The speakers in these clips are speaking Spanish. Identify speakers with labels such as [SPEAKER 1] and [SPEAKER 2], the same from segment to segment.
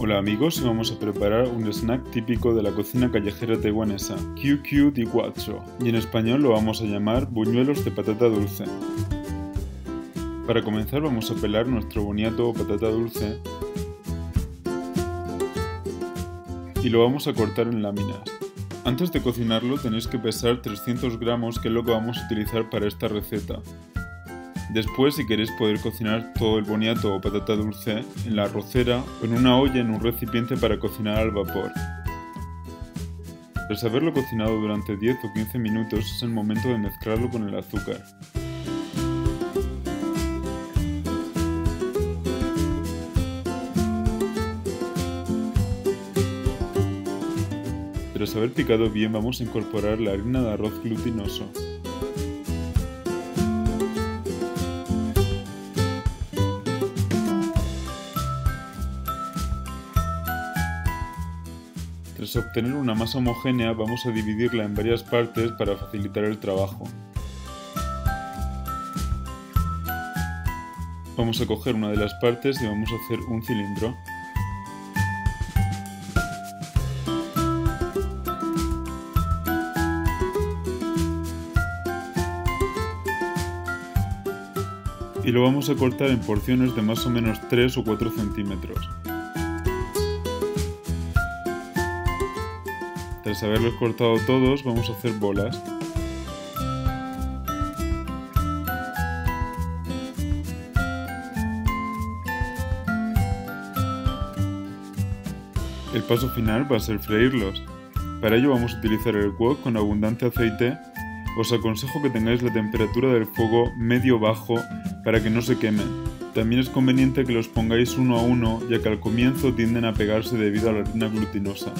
[SPEAKER 1] Hola amigos, vamos a preparar un snack típico de la cocina callejera taiwanesa, QQ di Quattro, y en español lo vamos a llamar buñuelos de patata dulce. Para comenzar vamos a pelar nuestro boniato o patata dulce y lo vamos a cortar en láminas. Antes de cocinarlo tenéis que pesar 300 gramos que es lo que vamos a utilizar para esta receta. Después, si queréis poder cocinar todo el boniato o patata dulce en la arrocera o en una olla en un recipiente para cocinar al vapor. Tras haberlo cocinado durante 10 o 15 minutos es el momento de mezclarlo con el azúcar. Tras haber picado bien vamos a incorporar la harina de arroz glutinoso. Tras obtener una masa homogénea vamos a dividirla en varias partes para facilitar el trabajo. Vamos a coger una de las partes y vamos a hacer un cilindro. Y lo vamos a cortar en porciones de más o menos 3 o 4 centímetros. Tras haberlos cortado todos, vamos a hacer bolas. El paso final va a ser freírlos. Para ello vamos a utilizar el wok con abundante aceite. Os aconsejo que tengáis la temperatura del fuego medio-bajo para que no se quemen. También es conveniente que los pongáis uno a uno ya que al comienzo tienden a pegarse debido a la harina glutinosa.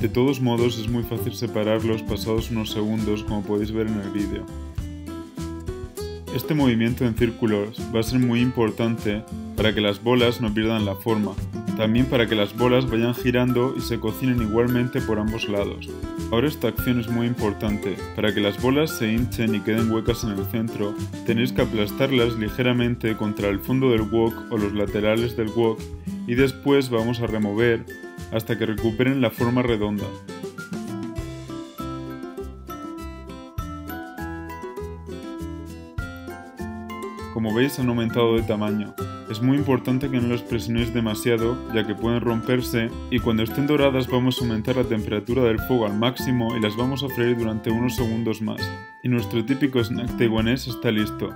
[SPEAKER 1] De todos modos es muy fácil separarlos pasados unos segundos como podéis ver en el vídeo. Este movimiento en círculos va a ser muy importante para que las bolas no pierdan la forma, también para que las bolas vayan girando y se cocinen igualmente por ambos lados. Ahora esta acción es muy importante, para que las bolas se hinchen y queden huecas en el centro, tenéis que aplastarlas ligeramente contra el fondo del wok o los laterales del wok y después vamos a remover hasta que recuperen la forma redonda. Como veis han aumentado de tamaño. Es muy importante que no las presionéis demasiado ya que pueden romperse y cuando estén doradas vamos a aumentar la temperatura del fuego al máximo y las vamos a freír durante unos segundos más. Y nuestro típico snack taiwanés está listo.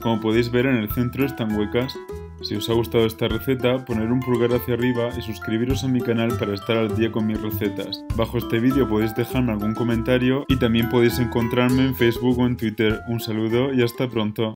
[SPEAKER 1] Como podéis ver en el centro están huecas si os ha gustado esta receta, poner un pulgar hacia arriba y suscribiros a mi canal para estar al día con mis recetas. Bajo este vídeo podéis dejarme algún comentario y también podéis encontrarme en Facebook o en Twitter. Un saludo y hasta pronto.